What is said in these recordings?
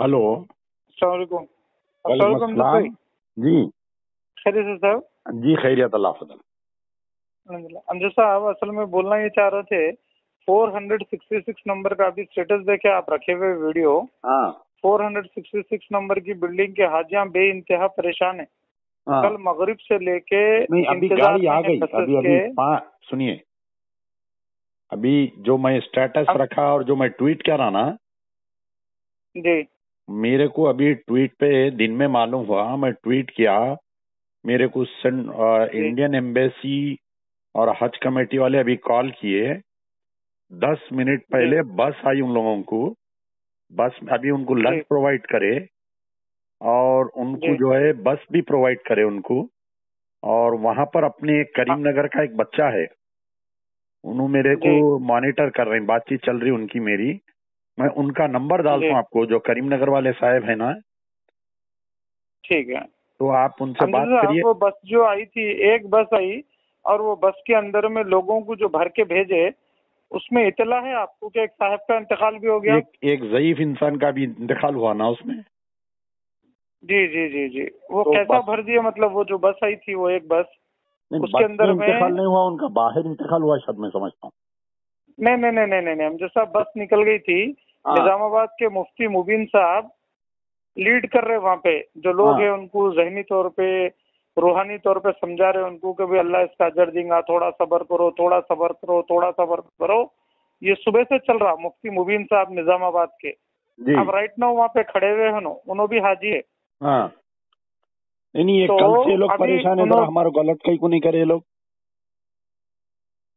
Hello जी खैरियत से साहब जी खैरियत अल्लाह फजल अंजू साहब असल में बोलना ये चाह रहे थे 466 नंबर का अभी स्टेटस देखे आप रखे हुए वीडियो हाँ 466 नंबर की बिल्डिंग के हाजिया बे इंतहा परेशान है हाँ कल मगरिब से लेके नहीं अभी गाड़ी आ गई अभी अभी सुनिए अभी जो मैं स्टेटस रखा और जो मैं ट्वीट कर रहा ना जी मेरे को अभी ट्वीट पे दिन में मालूम हुआ मैं ट्वीट किया मेरे को सन, इंडियन एम्बेसी और हज कमेटी वाले अभी कॉल किए। दस मिनट पहले बस आई उन लोगों को बस अभी उनको लंच प्रोवाइड करे और उनको जो। है बस भी प्रोवाइड करे उनको और वहाँ पर अपने करीमनगर का एक बच्चा है उन्होंने मेरे को मॉनिटर कर रहे हैं बातचीत चल रही उनकी मेरी। मैं उनका नंबर डालता। हूँ आपको जो करीमनगर वाले साहब है ना? ठीक है। तो आप उनसे बात करिए। वो बस जो आई थी एक बस आई और वो बस के अंदर में लोगों को जो भर के भेजे उसमें इतला है आपको कि एक साहब का इंतकाल भी हो गया? एक एक जयीफ इंसान का भी इंतकाल हुआ ना उसमें? जी जी जी जी। वो तो कैसा बस- भर दिया मतलब वो जो बस आई थी वो एक बस? उसके अंदर में इंतकाल नहीं हुआ उनका बाहर इंतकाल हुआ शायद मैं समझता हूँ। नहीं नहीं नहीं नहीं नहीं नहीं जैसा बस निकल गई थी। निजामाबाद के मुफ्ती मुबीन साहब लीड कर रहे वहाँ पे। जो लोग हाँ। हैं उनको जहनी तौर पे रूहानी तौर पे समझा रहे उनको कि भाई अल्लाह इसका अजर देगा थोड़ा सबर करो थोड़ा सबर करो थोड़ा सबर करो। ये सुबह से चल रहा मुफ्ती मुबीन साहब निजामाबाद के। अब राइट नाउ वहाँ पे खड़े हुए हैं उन्होंने भी हाजी है। हाँ। नहीं ये तो कल से लोग परेशान है जरा हमारे गलत कहीं को नहीं करे लोग।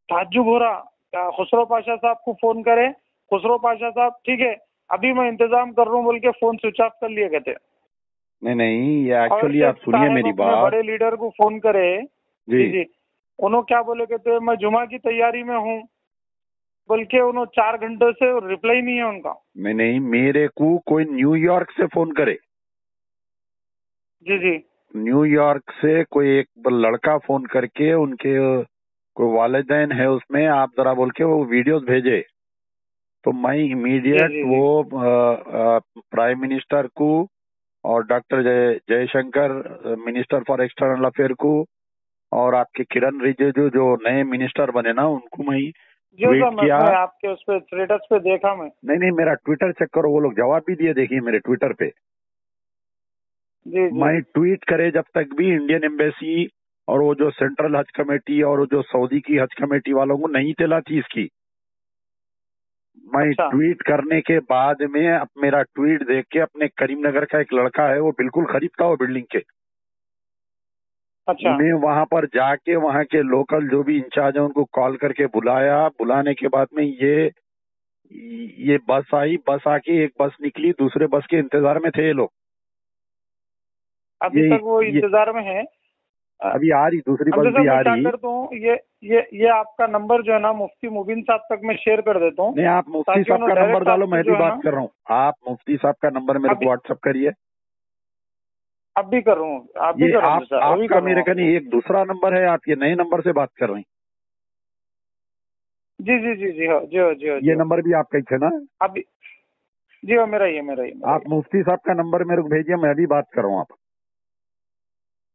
ताजुब हो रहा। खुसरो पाशा साहब को फ़ोन करें। खुसरो पाशा साहब ठीक है अभी मैं इंतज़ाम कर रहा हूँ बोल के फ़ोन स्विच ऑफ़ कर लिए कहते नहीं नहीं ये एक्चुअली आप सुनिए मेरी बात। बड़े लीडर को फ़ोन करे। जी। जी उन्होंने क्या बोले कहते मैं जुमा की तैयारी में हूँ। बल्कि उन्होंने चार घंटे से रिप्लाई नहीं है उनका। नहीं नहीं मेरे को कोई न्यूयॉर्क से फ़ोन करे। जी जी। न्यूयॉर्क से कोई एक लड़का फ़ोन करके उनके कोई वालदेन है उसमें आप जरा बोल के वो वीडियोस भेजे। तो मैं इमीडिएट। वो प्राइम मिनिस्टर को और doctor Jay Jaishankar minister for external affair को और आपके किरण रिजिजू जो नए मिनिस्टर बने ना उनको मैं ट्वीट किया। मैं आपके उस पे स्टेटस पे देखा मैं नहीं नहीं मेरा ट्विटर चेक करो वो लोग जवाब भी दिए देखिए मेरे ट्विटर पे जी जी मैं ट्वीट करे जब तक भी इंडियन एम्बेसी और वो जो सेंट्रल हज कमेटी और वो जो सऊदी की हज कमेटी वालों को नहीं तला थी इसकी मैं अच्छा। ट्वीट करने के बाद में अब मेरा ट्वीट देख के अपने करीमनगर का एक लड़का है वो बिल्कुल खरीदता वो बिल्डिंग के। अच्छा। मैं वहाँ पर जाके वहाँ के लोकल जो भी इंचार्ज है उनको कॉल करके बुलाया। बुलाने के बाद में ये ये बस आई। बस आके एक बस निकली दूसरे बस के इंतज़ार में थे ये लोग। अभी ये- तक वो इंतज़ार में है? अभी आ रही दूसरी बस भी आ रही। करता हूँ ये ये ये आपका नंबर जो है ना मुफ्ती मुबीन साहब तक मैं शेयर कर देता हूँ। नहीं आप मुफ्ती साहब का नंबर डालो मैं भी बात कर रहा हूँ। आप मुफ्ती साहब का नंबर मेरे को व्हाट्सअप करिए। अब भी कर रहा हूँ आप भी कर आप आपका मेरे हूँ। का नहीं एक दूसरा नंबर है आप ये नए नंबर से बात कर रहे हैं। जी जी जी जी हाँ जी हाँ जी हाँ ये। नंबर भी आपका ही थे ना? अभी जी हाँ मेरा है मेरा ही आप मुफ्ती साहब का नंबर मेरे को भेजिए मैं अभी बात कर रहा हूँ आप।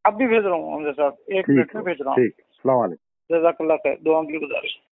अब भी भेज रहा हूँ हमजा साहब। एक मिनट में भेज रहा हूँ। जजाकल्ला खैर दुआ की गुजारिश।